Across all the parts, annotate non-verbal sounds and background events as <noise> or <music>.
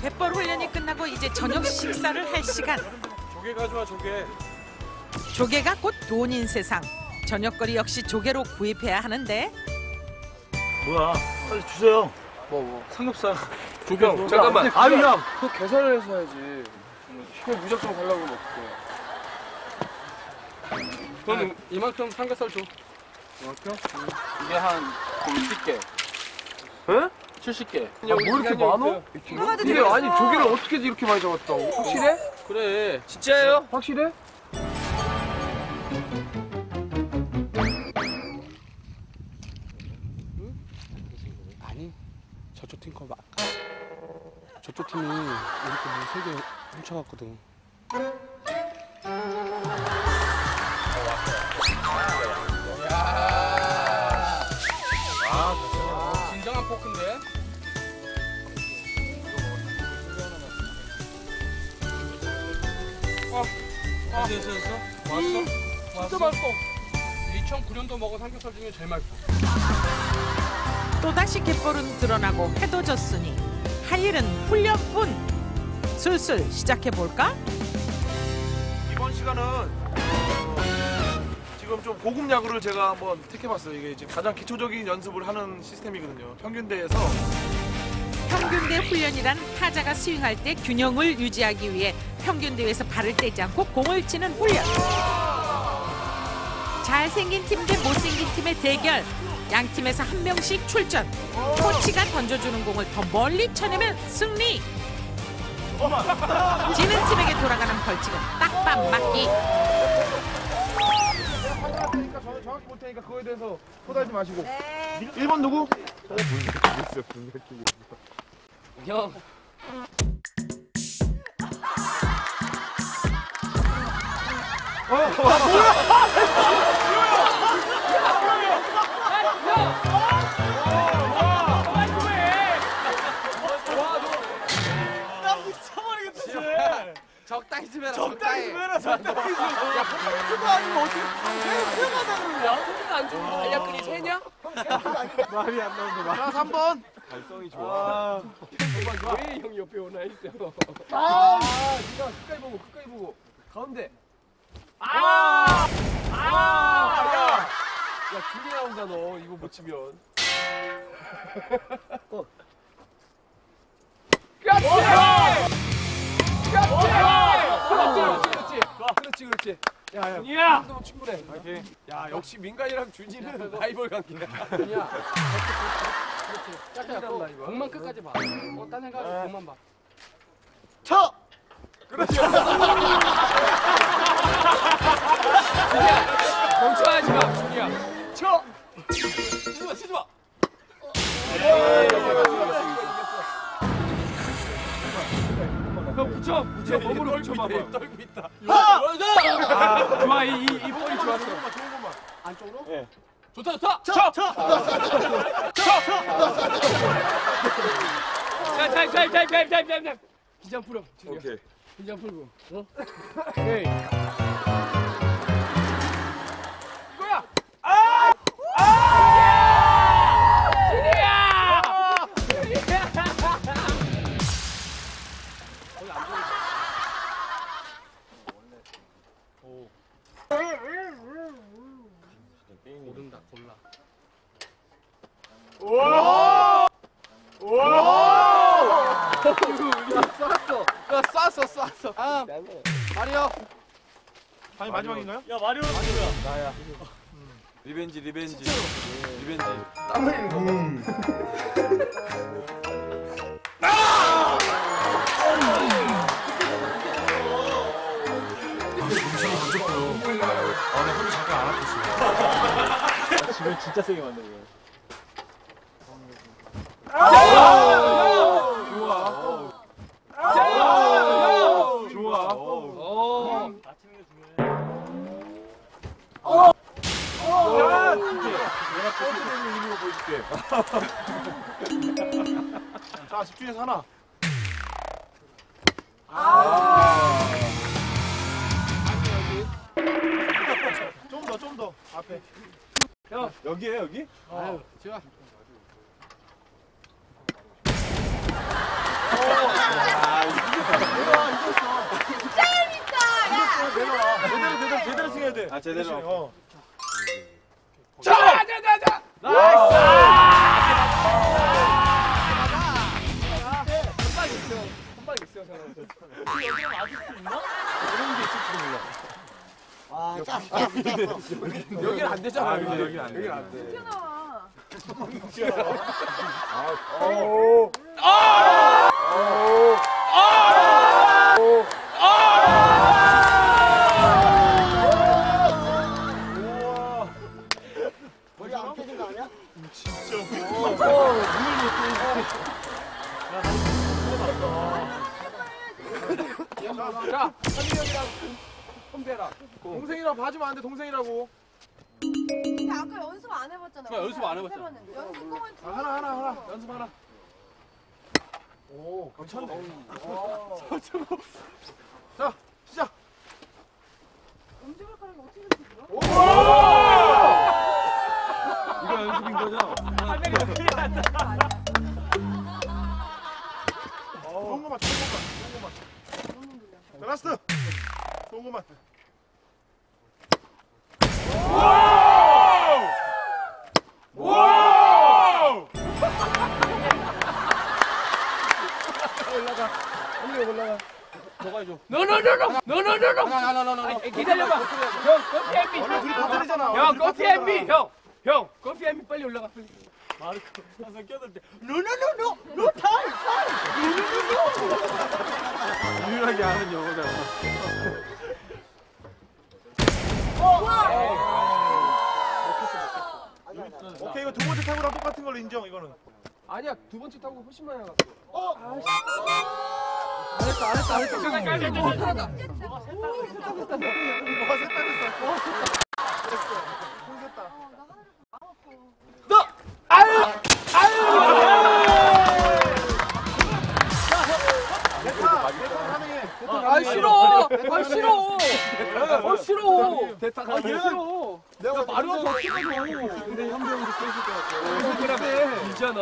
갯벌 훈련이 끝나고 이제 저녁 식사를 할 시간. 조개 가져와 조개. 조개가 곧 돈인 세상. 저녁거리 역시 조개로 구입해야 하는데 뭐야? 빨리 주세요. 뭐 뭐. 삼겹살. 조경 잠깐만. 아니 형. 그 계산을 해서 해야지. 이거 무작정 달라고 그러면 어떡해. 그럼 이만큼 삼겹살 줘. 이만큼? 이게 한 70개. 에? 70개. 뭐 이렇게 많아? 이게 아니 조개를 어떻게 이렇게 많이 잡았다고? 확실해? 그래. 진짜예요? 확실해? 아니 저쪽 팀거 막. 저쪽 팀이 우리 거세개 훔쳐갔거든. 진정한 어, 됐어, 됐어. 왔어? 진짜 맛있어. 2009년도 먹은 삼겹살 중에 제일 맛있어. 또다시 갯벌은 드러나고 해도 졌으니 할 일은 훈련뿐. 슬슬 시작해 볼까? 이번 시간은 어, 지금 좀 고급 야구를 제가 한번 택해봤어요. 이게 이제 가장 기초적인 연습을 하는 시스템이거든요. 평균대에서 평균대 훈련이란 타자가 스윙할 때 균형을 유지하기 위해 평균대에서 발을 떼지 않고 공을 치는 훈련. 잘생긴 팀 대 못생긴 팀의 대결. 양 팀에서 한 명씩 출전. 코치가 던져주는 공을 더 멀리 쳐내면 승리. 지는 팀에게 돌아가는 벌칙은 딱밤 맞기. 정확히 못 테니까 그거에 대해서 토달지 마시고. 1번 누구? 형. 어, 아, 뭐야? 적당히 좀 해라. 적당히 좀 해라. 적당히 좀. <laughs> 야, 포크도 아니고 어떻게 새 새가다 그러냐? 포크가 안 좋은 다이아끈이 새냐? 말이 안 나오는데 말. 자, 3번. 왜 형이 옆에 오나 했어. 아, 네가 끝까지 보고 끝까지 보고. 가운데. 아! 아! 야! 야, 두개 나온다 너. 이거 못 치면. 어. 그렇지! 그렇지, 그렇지. 야, 야. 준이야! 정도면 충분해. 야, 역시 민간이랑 준이는 라이벌 관계야. <laughs> 준이야. 그렇지. 짧게 잡고 공만 끝까지 봐. 어, 딴 생각 하지 공만 봐. 쳐. <laughs> 멍청하지 마, 준이야. 쳐! 치지 마, 치지 마. 형 붙여, 붙여, 몸으로 붙여봐. 떨고 있다. 아, 좋아, 이, 이, 이 볼이 좋았어. 안쪽으로? 예. 좋다, 좋다. 쳐, 쳐, 쳐, 자, 자, 자, 자, 자, 자, 자, 자. 긴장 풀어. 오케이. 긴장 풀고. 어? 오케이. 아니 마지막인가요? 야 마리오는 누구야? 리벤지 리벤지. 리벤지. 지금 진짜 세게 만든 거야. 자, 집중해서 하나. 아. 좀 더, 좀 더. 앞에. 형. 여기에 여기? 어. 아유, 제가. 어. 아, 제대로 승해야 돼. 아 제대로. 자, 자, 자, 자. nice. 어. 여기는 안 되잖아. 아, 여기 안 돼. 여기는 안 돼. 자, 한민 형이랑 손대라. 동생이라고 봐주면 안 돼, 동생이라고. 근데 아까 연습 안 해봤잖아. 그래, 연습 안 해봤잖아. 해봤는데. 연습 동안 아, 하나, 하나, 하나. 연습 하나. 오, 괜찮네. 자, 시작. 엄지발가락이 어떻게 이렇게 들어? 이거 연습인 거죠? 좋은 것만, 좋은 것만, 좋은 것만. 자, last. 좋은 것만. 기다려봐. 형, 커피 앤비. 원래 둘이 파트너잖아. 형, 커피 앤비. 형, 형, 커피 앤비 빨리 올라가. 빨리. 항상 껴들 때. 유일하게 아는 영어잖아. 오케이, 이거 두 번째 타구랑 똑같은 걸로 인정, 이거는. 아니야, 두 번째 타고 훨씬 많이 나갔어. 어? 안 했다, 안 했다, 안 했다. 잠깐, 잠깐, 잠깐. 뭐가 셋다 됐어. 손 셋다. 아, 싫어. 아, 싫어. 아, 싫어. 대타 가. 싫어. 내가 말을 어떻게 해줘. 근데 현병이 세실 것 같아. 그래. 있잖아.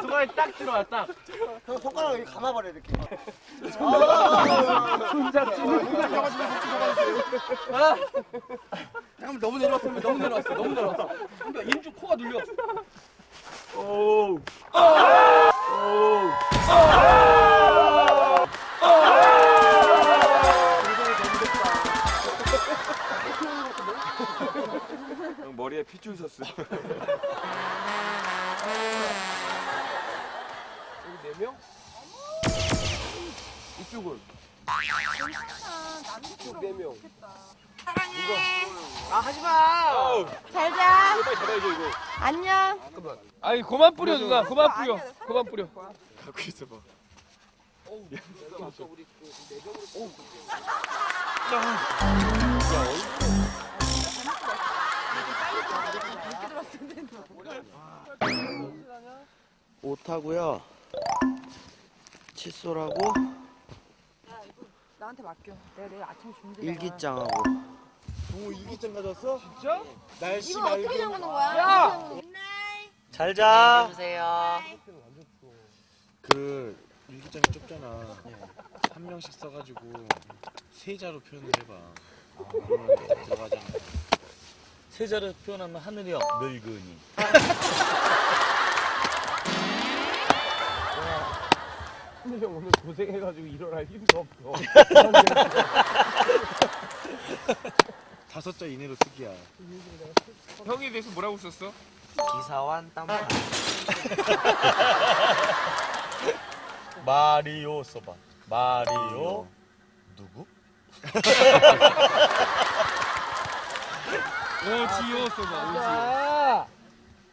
수건에 딱 들어와, 딱. 형 손가락 여기 감아버려 이렇게. 잠깐만 너무 내려왔어. 너무 내려왔어. 너무 내려왔어. 인중 코가 눌려. 형 머리에 핏줄 섰어. 여기 네 명? 이쪽은 네 명. 아 하지 마. 잘 자. 빨리 잡아야죠, 이거. 안녕. 아니 그만 뿌려 누나. 그만 뿌려. 그만 뿌려. 갖고 있어봐. 옷하고요. 칫솔하고 나한테 맡겨. 내가 내일 아침에 준대. 일기장하고. 오, 일기장 가져왔어? 진짜? 날씨 이거 어떻게 적는 거야? 야! 잘 자. 그 일기장이 좁잖아. 한 명씩 써가지고 세자로 표현을 해봐. 그러면 딱 들어가잖아. 세자로 표현하면 하늘이 요. 늙은이. <laughs> 근데 형 오늘 고생해가지고 일어날 힘도 없어. <laughs> 다섯 자 이내로 쓰기야. 형에 대해서 뭐라고 썼어? 기사완 땀판. <laughs> 마리오 써봐. 마리오. 누구? <laughs> 오지오 써봐. 아.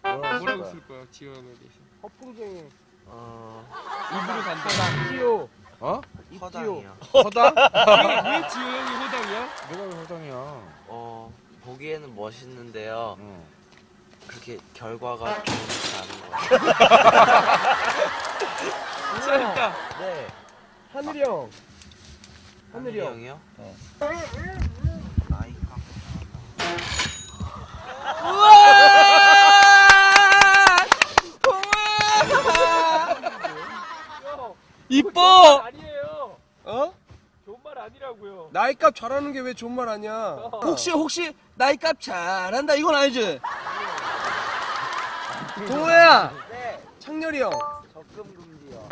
오지오. 뭐라고 쓸 거야 지오에 대해서? 허풍쟁이. 어, 입으로 간다. 지오. 허당이요. 허당? 왜, 왜 지오 형이 허당이야? 내가 왜 화장이야? 어, 보기에는 멋있는데요. 어. 그렇게 결과가 좋지 않은 것 같아요. <laughs> 진짜. 네. 하늘이 형. 하늘이 형. 형이요? 어. 나이가. 이뻐. 아니에요. 어? 좋은 말 아니라고요. 나이 나이값 잘하는 게 왜 좋은 말 아니야? 혹시 혹시 나이값 잘한다 이건 알지? 동호야. 창렬이 형. 접근 금지요.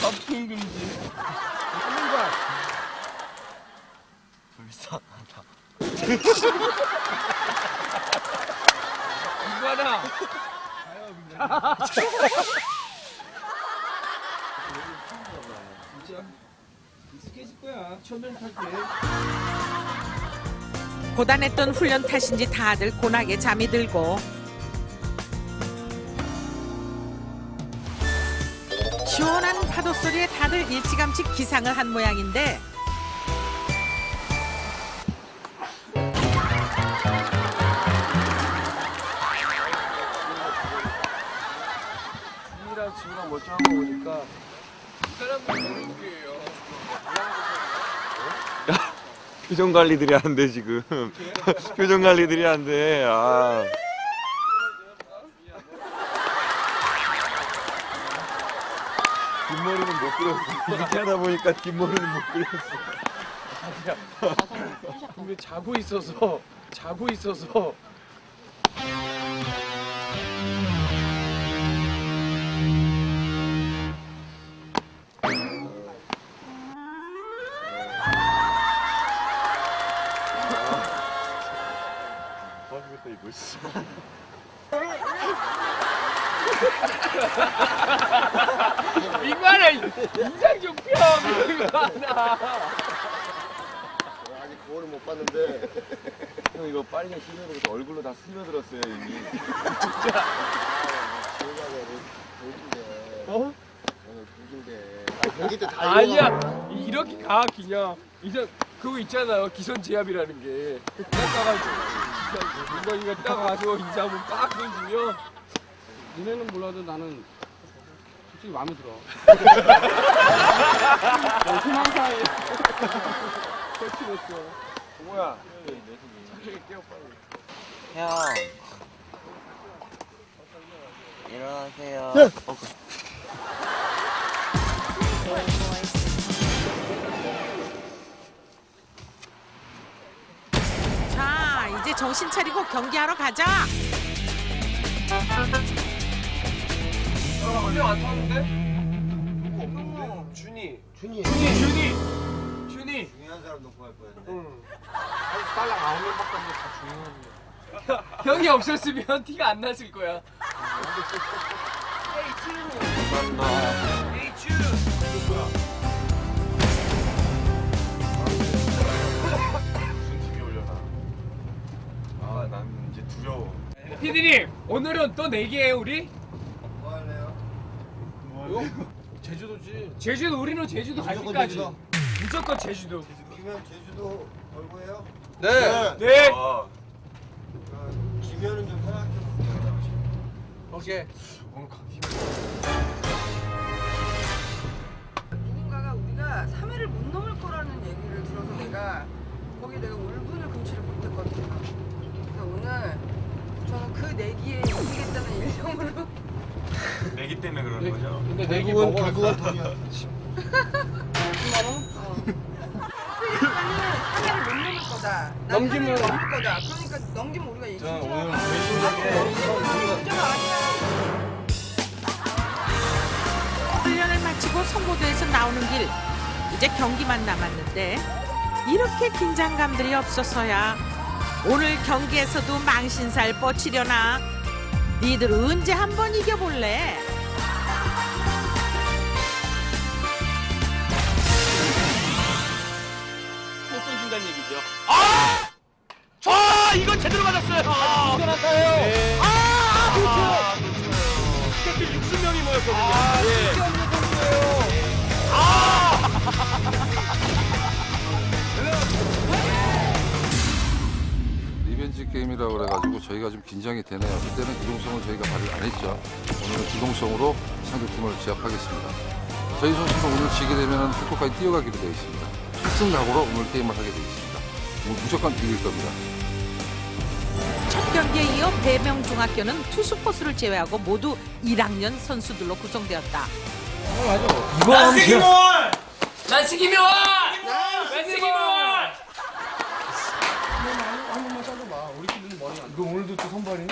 접근 금지. 한민관. 불쌍하다. 이관아. 익숙해질 거야. 처음 탈 때. 고단했던 훈련 탓인지 다들 고나게 잠이 들고 시원한 파도 소리에 다들 일찌감치 기상을 한 모양인데 준이랑 지우랑 멀쩡한 거 보니까 이 사람들 모르게요. 표정 관리들이 안 돼 지금. <laughs> 표정 관리들이 안 돼. 아. 뒷머리는 못 그렸어. 이렇게 하다 보니까 뒷머리는 못 그렸어. <laughs> 근데 자고 있어서 자고 있어서 이제 그거 있잖아요. 기선 제압이라는 게. 딱 가가지고. 민관이가 딱 가서 인사 한번 빡 던지면. 니네는 몰라도 나는 솔직히 마음에 들어. <laughs> 희망사에. 설치했어. 동호야. 형. 일어나세요. 어, 이제 정신 차리고 경기하러 가자 분명 안 탔는데? 준이 준이. 준이 준이 준이 중요한 사람 놓고 갈 뻔했네. 응. 딸랑 아홉 명밖에 없는데 다 중요한데. 형이 없었으면 <laughs> 티가 안 났을 거야. 무슨 이제 두려워. 피디님 오늘은 또 내기예요 우리? 뭐 할래요? 제주도지. 제주도 우리는 제주도 무조건 갈기까지. 제주도. 무조건 제주도. 지면 제주도 걸 거예요? 네. 네. 아, 그, 지면은 좀 편하게 오케이. 오늘 강팀. 누군가가 우리가 3회를 못 넘을 거라는 얘기를 들어서 내가 거기에 내가 울분을 금치를 못했거든요. 오늘 저는 그 내기에 이기겠다는 일념으로 <laughs> 내기 때문에 그러는 거죠? 근데 내기 결국은 먹어. 결국은 돈이야. 10만 원? 그러니까는 3회를 못 넘을 거다. 난 넘기면- 3회를 넘을 거다. 그러니까 넘기면 우리가 이기죠. 자, 오늘 문제가 아니야. 훈련을 마치고 선고도에서 나오는 길 이제 경기만 남았는데 이렇게 긴장감들이 없어서야 오늘 경기에서도 망신살 뻗치려나 니들 언제 한번 이겨볼래? 게임이라고 그래가지고 저희가 좀 긴장이 되네요. 그때는 기동성을 저희가 발휘 안 했죠. 오늘은 기동성으로 상대팀을 제압하겠습니다. 저희 선수는 오늘 지게 되면 후토까지 뛰어가기로 되어 있습니다. 필승 각오로 오늘 게임을 하게 되어 있습니다. 오늘 무조건 이길 겁니다. 첫 경기에 이어 배명 중학교는 투수 포수를 제외하고 모두 1학년 선수들로 구성되었다. 만세기물! 만세기물! 만세기물! 또 선발이?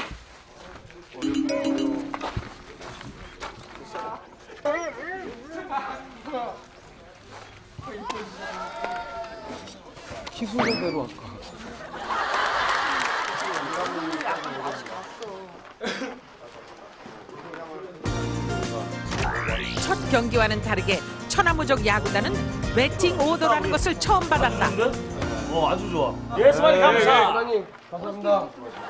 희소대로 할까? 첫 경기와는 다르게 천하무적 야구단은 배팅 오더라는 것을 처음 받았다. 어 아주 좋아. 예, 수고하니 감사. 사장님 감사합니다.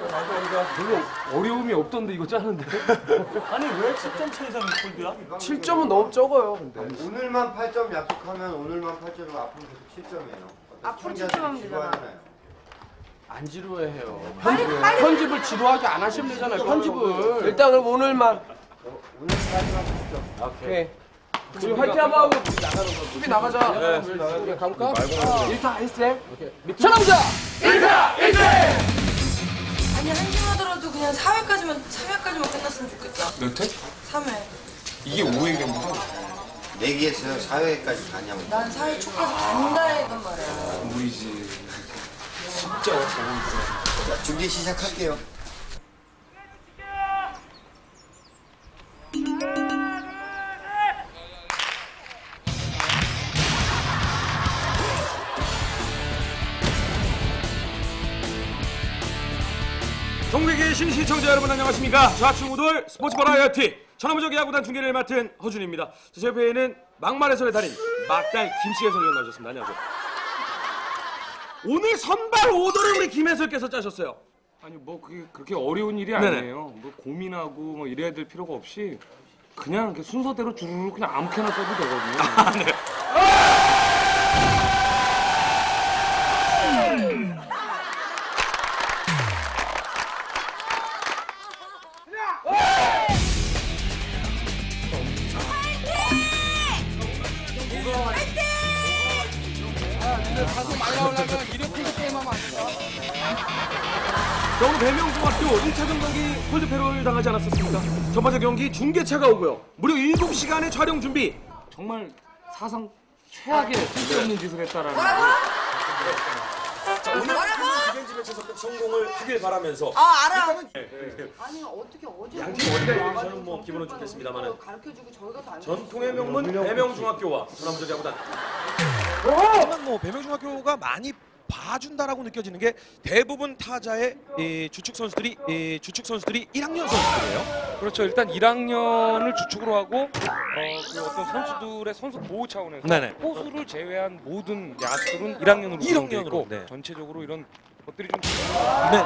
별로 어려움이 없던데 이거 짜는데? <laughs> 아니 왜 7점 차 이상이 콜드야? 7점은 너무 적어요 근데. 오늘만 8점 약속하면 오늘만 8점이고 앞으로 계속 7점이에요. 앞으로 7점 하면 되잖아. 안 지루해요. 빨리 빨리 편집을 지루하게 안 하시면 되잖아요. 편집을. 일단 그럼 오늘만. 오늘까지만 8점. 오케이. 지금 화이팅 한번 하고 수비 나가자. 네. 가볼까? 일타 했어요. 천하무자. 아니 한심 하더라도 그냥 4회까지만 3회까지만 끝났으면 좋겠다. 몇 회? 3회. 이게 5회인가? 내기했어요. 4회까지 가냐고. 난 4회 초까지 간다 했단 말이야. 무리지. 진짜 있어. 자, 준비 시작할게요. 시청자 여러분 안녕하십니까? 좌충우돌 스포츠 버라이어티 천하무적 야구단 중계를 맡은 허준입니다. 제 옆에는 막말 해설의 달인 막달 김씨 해설위원 나오셨습니다. 안녕하세요. 오늘 선발 오더를 우리 김 해설께서 짜셨어요. 아니 뭐 그게 그렇게 어려운 일이 네네. 아니에요. 뭐 고민하고 뭐 이래야 될 필요가 없이 그냥 이렇게 순서대로 주르륵 그냥 아무렇게나 써도 되거든요. 경우 배명중학교 1차전 경기 홀드패를 당하지 않았었습니까? 전반전 경기 중계차가 오고요. 무려 7시간의 촬영 준비. 정말 사상 최악의 쓸데없는 짓을 했다라는 거. 리벤지 매치에서 꼭 성공을 하길 바라면서 아 알아. 아니 어떻게 어제 양팀 어디가 이기서는 뭐 기분은 좋겠습니다만은 가르쳐주고 저희 가서 안 전통의 명문 배명중학교와 하지만 뭐 배명중학교가 많이 봐준다라고 느껴지는 게 대부분 타자의 이 주축 선수들이 이 주축 선수들이 1학년 선수들이에요. 그렇죠. 일단 1학년을 주축으로 하고 어, 그 어떤 선수들의 선수 보호 차원에서 네네. 호수를 제외한 모든 야수들은 1학년으로 구성되어 1학년으로, 있고 네. 전체적으로 이런 것들이 좀 네네.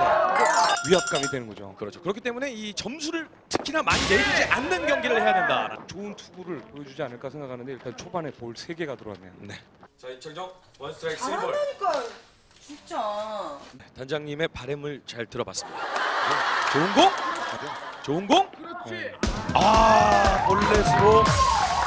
위압감이 되는 거죠. 그렇죠. 그렇기 때문에 이 점수를 특히나 많이 내주지 않는 경기를 해야 된다. 좋은 투구를 보여주지 않을까 생각하는데 일단 초반에 볼 3개가 들어왔네요. 네. 자 이철정 원스트라이크 쓰리 볼 잘한다니까 진짜. 단장님의 바램을 잘 들어봤습니다. 좋은 공? 좋은 공? 그렇지. 아, 볼넷으로.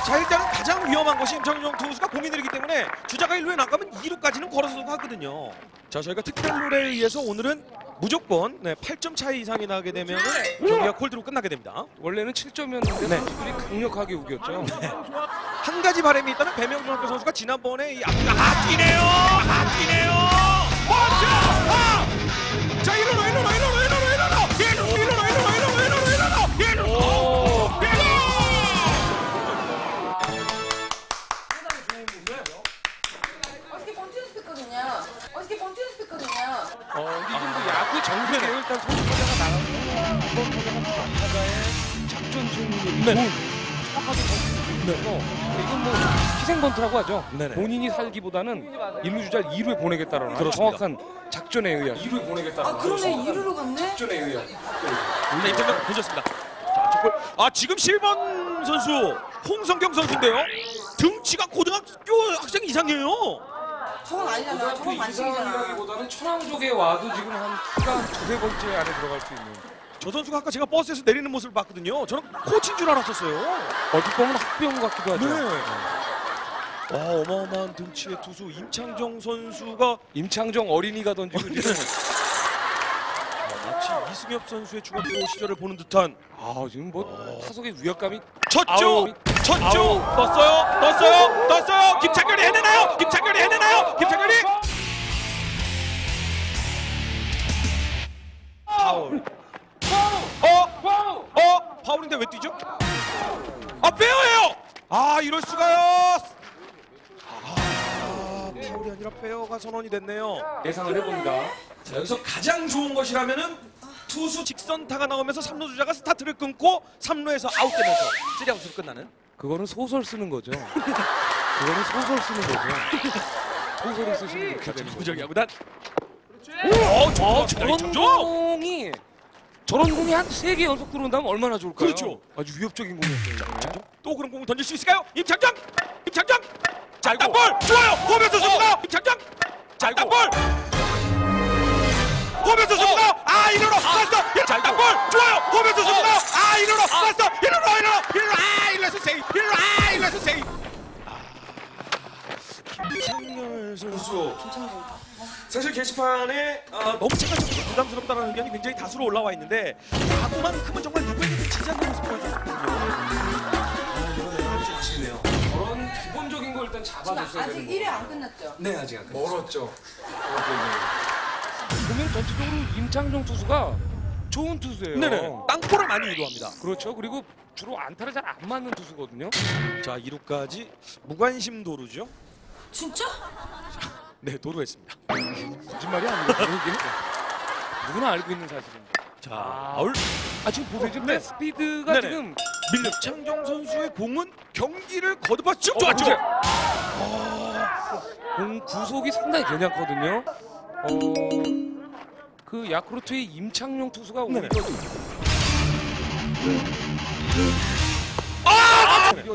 자, 일단은 가장 위험한 것이 임창정 투수가 공이 느리기 때문에 주자가 1루에 나가면 2루까지는 걸어서 가거든요. 자, 저희가 특별한 룰에 의해서 오늘은 무조건 네, 8점 차이 이상이 나게 되면 경기가 콜드로 끝나게 됩니다. 원래는 7점이었는데 네. 선수들이 강력하게 우겼죠. 한 가지 바람이 있다면 배명중학교 선수가 지난번에 이 앞뒤가 아 뛰네요 아 뛰네요 어, 뭐 야구 정세는 일단 선수 타자가 나가고 이번 타자가 타자의 작전 승리를 네. 정확하게 던지는 이건 뭐 희생 번트라고 하죠. 네네. 본인이 살기보다는 1루 주자를 2루에 보내겠다라는 그렇습니다. 정확한 작전에 의한 2루 보내겠다는 아 그러네. 2루로 갔네. 작전에 의한 자 임창정 보셨습니다. 자아 지금 7번 선수 홍성경 선수인데요. 등치가 고등학교 학생 이상이에요 저건 아니잖아. 저건 반칙이잖아. 이상이라기보다는 천왕족에 와도 지금 한 키가 두세 번째 안에 들어갈 수 있는 저 선수가 아까 제가 버스에서 내리는 모습을 봤거든요 저는 코치인 줄 알았었어요 어떻게 보면 학병 같기도 하죠. 네. 와 어마어마한 등치의 투수 임창정 선수가 임창정 어린이가 던지고 네. 아, 마치 이승엽 선수의 중학교 시절을 보는 듯한 아 지금 뭐 타석의 위협감이 쳤죠 아우. 쳤죠 아우. 떴어요 페어가 선언이 됐네요. 예상을 해봅니다. 자, 여기서 가장 좋은 것이라면은 투수 직선타가 나오면서 3루 주자가 스타트를 끊고 3루에서 아웃되면서 3아웃으로 끝나는 그거는 소설 쓰는 거죠. 그거는 소설 쓰는 거죠. 소설을 그렇게 되는 거죠. 무적이 야구단. 오, 좋아, 저런 장조! 공이 저런 공이 한 세 개 연속 들어온다면 얼마나 좋을까요? 그렇죠. 아주 위협적인 공이었어요. 또 그런 공을 던질 수 있을까요? 임창정! 임창정! 잘단 볼! 좋아요! 호면서 쏩니다! 임창정! 잘단 볼! 호면서 쏩니다! 아 이리로 갔어! 잘단 볼! 좋아요! 호면서 쏩니다! 아 이리로 갔어! 이리로 이리로 이리로 아 이리로 세이! 이리로 아 이리로 세이! 김창렬 선수 사실 게시판에 아, 너무 착각적이고 부담스럽다는 의견이 굉장히 다수로 올라와 있는데 야구만큼은 정말 누구에게도 지지 않는 모습 보여줬 일단 잡아줬어야 아직 되는 1회 거. 안 끝났죠? 네, 아직 안 끝났어요. 멀었죠. 보면 전체적으로 임창정 투수가 좋은 투수예요. 네네. 땅볼을 많이 유도합니다. 그렇죠. 그리고 주로 안타를 잘 안 맞는 투수거든요. 자 2루까지 무관심 도루죠. 진짜? <laughs> 네 도루했습니다. 거짓말이 이게. 누구나 알고 있는 사실인데. 자 아, 아울 아 지금 보세요. 지금 네. 스피드가 네네. 지금 밀려 창정 선수의 공은 경기를 거듭하 쭉 어, 좋았죠. 보세요. 공 구속이 상당히 괜찮거든요. 어, 그 야쿠르트의 임창용 투수가 오히려 네네. 아! 이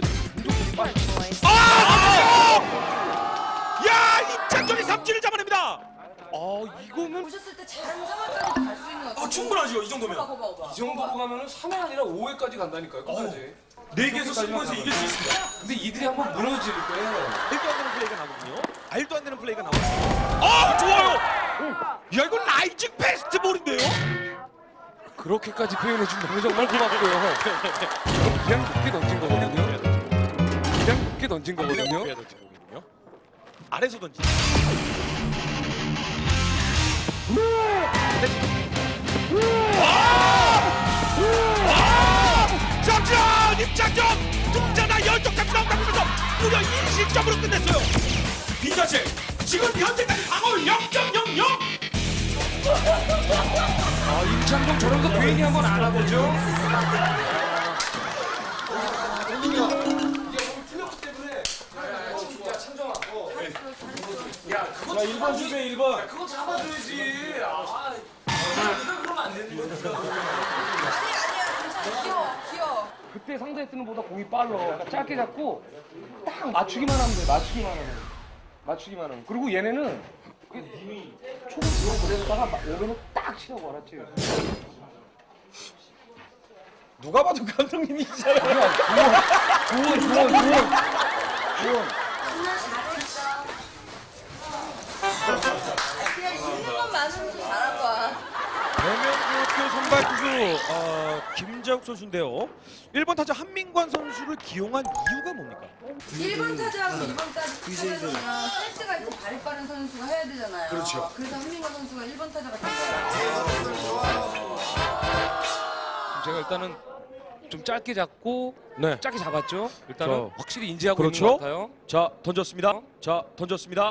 이거는 보셨을 때 잘한 상황까지 갈 수 있는 것 같아요. 아 충분하죠 이 정도면. 봐봐 봐봐 봐봐. 이 정도로 가면은 3회 아니라 5회까지 간다니까요. 끝까지. 네 개에서 승부해서 이길 수 있습니다. 근데 이들이 한번 무너질 때 말도 안 되는 플레이가 나거든요. 말도 안 되는 플레이가 나왔어요. 아 좋아요. 야 이건 rising fastball인데요. 그렇게까지 표현해 준다면 정말 고맙고요. 그냥 높게 던진 거거든요. 그냥 높게 던진 거거든요. 아래서 던지. 장전! 임장전! 동자나 열정 탑 나오면서 무려 20점으로 끝냈어요. 빈자체 지금 현재까지 방어율 0.00. 아, 임창동 저런 거 괜히 한번 알아보죠. 자 1번 주세요 1번. 그거 잡아줘야지. 아, 네가 그러면 안 되는 거죠. 아니 아니야 괜찮아 귀여워 귀여워. 그때 상대 때는 보다 공이 빨라. 그러니까 짧게 잡고 딱 맞추기만 하면 돼. 맞추기만 하면. 맞추기만 하면. 그리고 얘네는 총 들어보내다가 오면은 딱 치라고 알았지. 누가 봐도 감독님이시잖아요. 조원, 조원, 조원. 조원. 있는 건 많으면 잘한 거야. 대명고교 선발 투수 어, 김자욱 선수인데요. 1번 타자 한민관 선수를 기용한 이유가 뭡니까? 1번 타자하고 2번 타자면 센스가 있고 발이 빠른 선수가 해야 되잖아요. 그렇죠. 그래서 한민관 선수가 1번 타자가 된 거예요. 제가 일단은 좀 짧게 잡고 네. 짧게 잡았죠. 일단은 자, 확실히 인지하고 그렇죠. 있는 것 같아요. 자 던졌습니다. 자 던졌습니다. 아.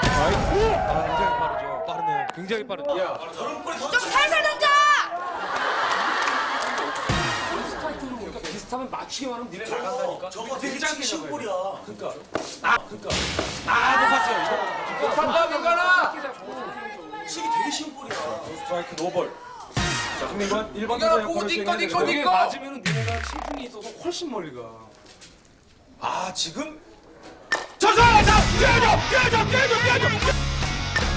아, 굉장히 빠르죠. 굉장히 빠르죠. 좀 살살 던져! 그러니까 비슷하면 맞추기만 하면 니네 나간다니까. 저거 되게 잡아야 돼. 그러니까. 아 그러니까. 아 높았어요. 간다, 민간아! 치기 되게 쉬운 볼이야. 스트라이크 노볼. 자 한민관 1번 타자 야, 보고 역할을 니꺼, 수행해야 니꺼, 되는데 니꺼! 맞으면 니네가 체중이 있어서 훨씬 멀리 가. 아 지금 저서자 깨져 깨져 깨져 깨져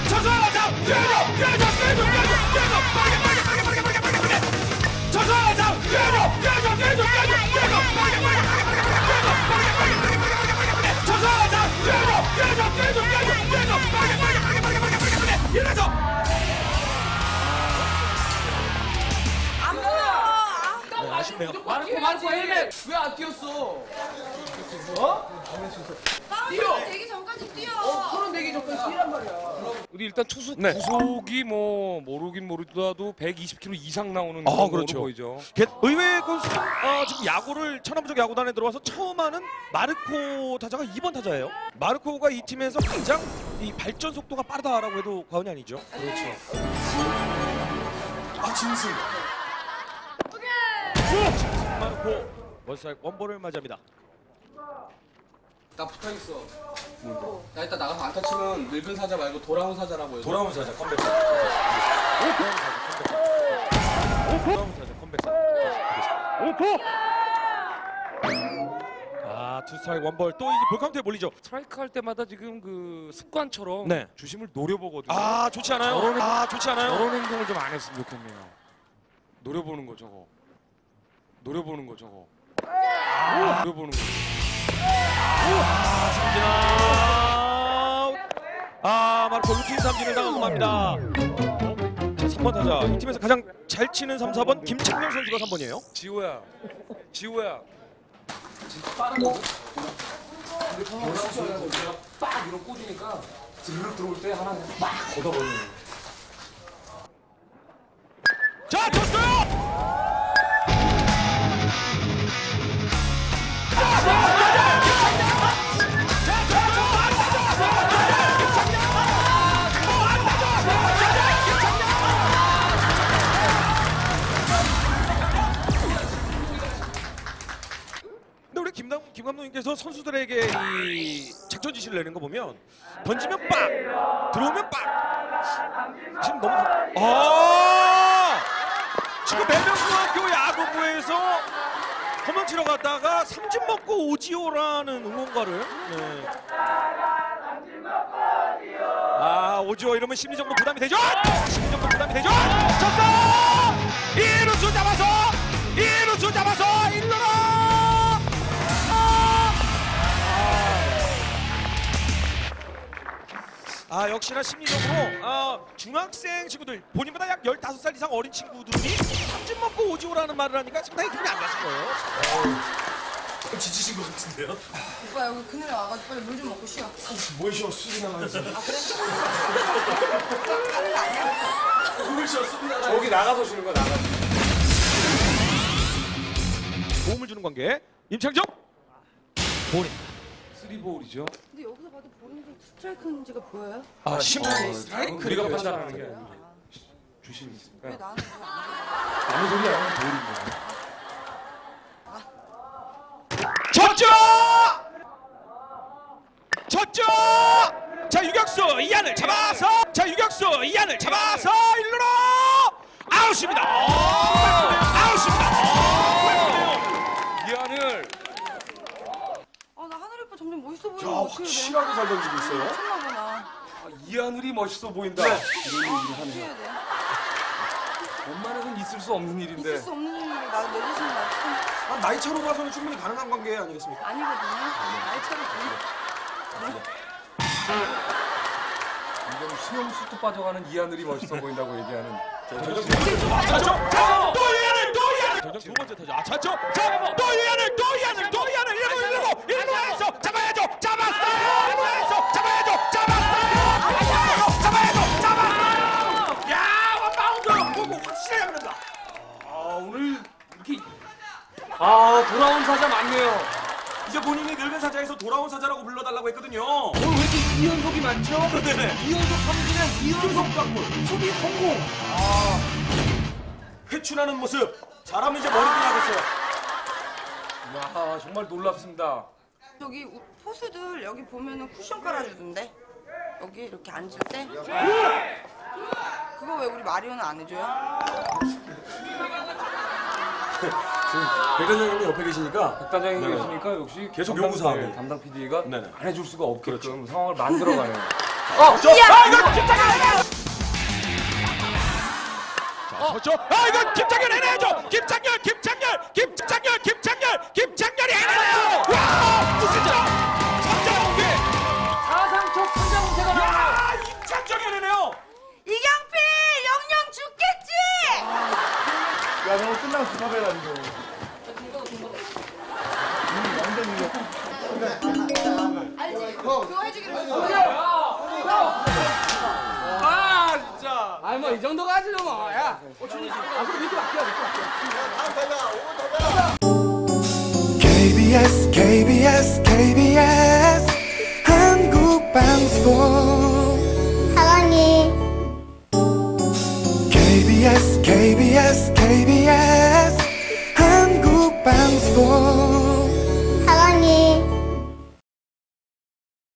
저서자 깨져 깨져 깨져 깨져 깨져 빠르게 빠르게 빠르게 빠르게 빠르게 빠르게 빠르게 저서자 깨져 깨져 깨져 깨져 깨져 빠르게 빠르게 빠르게 빠르게 깨져 빠르게 빠르게 빠르게 빠르게 빠르게 저서자 깨져 깨져 깨져 깨져 깨져 빠르게 빠르게 빠르게 빠르게 빠르게 빠르게 빠르게 이래서 안 보여! 네, 아쉽네요 마르코, 마르코 헬멧! 왜 안 뛰었어? 다 운이 되기 전까지 뛰어. 서른 되기 전까지 뛰란 말이야. 우리 일단 투수 네. 구속이 뭐 모르긴 모르더라도 120km 이상 나오는 아, 그런 그렇죠. 거로 보이죠. 게- 의외의 그 수- 어, 지금 야구를 천하무적 야구단에 들어와서 처음 하는 마르코 타자가 2번 타자예요. 마르코가 이 팀에서 가장 이 발전 속도가 빠르다라고 해도 과언이 아니죠. 그렇죠. 아 진승. 진승 마르코 원스트라이크 원볼을 맞이합니다. 나 붙어 있어. 나 이따 나가서 안타 치면 늙은 사자 말고 돌아온 사자라고 해줘. 돌아온 사자 컴백. 돌아온 사자 컴백. 돌아온 사자 컴백. 아, 투 스트라이크 원볼 또 이제 볼 카운트에 몰리죠. 스트라이크 할 때마다 지금 그 습관처럼 네. 주심을 노려보거든요. 아, 좋지 않아요? 저런, 아, 좋지 않아요? 저런 행동을 좀 안 했으면 좋겠네요. 노려보는 거 저거. 노려보는 거 저거. 아, 노려보는 거. 아, 삼진 아웃. 아, 마르코 looking 삼진을 당하고 맙니다. 자, 3번 타자. 이 팀에서 가장 잘 치는 3, 4번 김창렬 선수가 3번이에요. 지호야. 지호야. 진짜. 근데 진짜 빡 이런 꽂으니까 드르륵 들어올 때 하나 그냥 막 걷어버리는. 자, 쳤어요! 우리 김, 김 감독님께서 선수들에게 이 작전 지시를 내는 거 보면 던지면 빡 들어오면 빡. 지금 너무 아! 지금 매명중학교 야구부에서 홈런 치러 갔다가 삼진 먹고 오지오라는 응원가를 네. 아 오지오 이러면 심리적으로 부담이 되죠? 심리적으로 부담이 되죠? 쳤어! 1루수 잡아서! 1루수 잡아서 아 역시나 심리적으로 아, 중학생 친구들 본인보다 약 15살 이상 어린 친구들이 삼진 먹고 오지오라는 말을 하니까 상당히 기분이 안 좋았을 거예요 지치신 것 같은데요? 오빠 여기 그늘 와가지고 빨리 물 좀 먹고 쉬어. 뭘 쉬어 술이 나가야지 아 그래? 하는 거 아니야? 물 쉬어 술이 나가야지 저기 나가서 쉬는 거야 나가서. 도움을 주는 관계 임창정 볼입니다 쓰리볼이죠. 근데 여기서 봐도 보는데 스트라이크인지가 보여요? 아 심판이 스트라이크 우리가 판단하는 게 아니고 주심이 있으니까. 왜 나는 그거 안 아무 소리 안 하면 볼인 쳤죠! 쳤죠! 자 유격수 이안을 잡아서 자 유격수 이안을 잡아서 일루로 아웃입니다. 아 점점 멋있어 보이는 야, 거 어떻게 돼? 확실하게 잘 던지고 있어요. 미쳤나보다. 아, 이하늘이 멋있어 보인다. 네. 이런 얘기를 어떻게 하는 해야 돼? 웬만해서는 있을 수 없는 일인데. 있을 수 없는 일인데 나도 내 자신을 나 아, 나이 차로 봐서는 충분히 가능한 관계 아니겠습니까? 아니거든요. 나이 차를 보내. 이건 수염수도 빠져가는 이하늘이 멋있어 보인다고 얘기하는. 자죠! 또 이안을 또 이안을 전정 두 번째 타자 아 자죠! 자또 이안을 또 이안을 또 아 돌아온 사자 맞네요. 이제 본인이 늙은 사자에서 돌아온 사자라고 불러달라고 했거든요. 오늘 왜 이렇게 이연속이 많죠? 네네. <laughs> 이연속 삼진에 이연속 방울 수비 성공. 아, 회춘하는 모습. 잘하면 이제 머리 나겠어요. 야 정말 놀랍습니다. 여기 우- 포수들 여기 보면은 쿠션 깔아주던데. 여기 이렇게 앉을 때. 그거 왜 우리 마리오는 안 해줘요? 백단장님이 옆에 계시니까 백단장이 계시니까 역시 계속 담당- 요구사항을. 네, 담당 PD가 네네. 안 해줄 수가 없게끔 상황을 만들어가네요. 어, 저, 아, 이거 김창현! 자, 섰죠? 아, 이거 김창현 해내야죠! 김창현, 김창현, 김창현, 김창현, 김창현이 해내요! 와, 진짜! 알지? 그거 해주기로 했어. 아 진짜. 아니 뭐 이 정도가 하지 뭐. 야. 아 그럼 밑에 맡겨 밑에 KBS KBS KBS 한국 방송 KBS KBS KBS 한국방송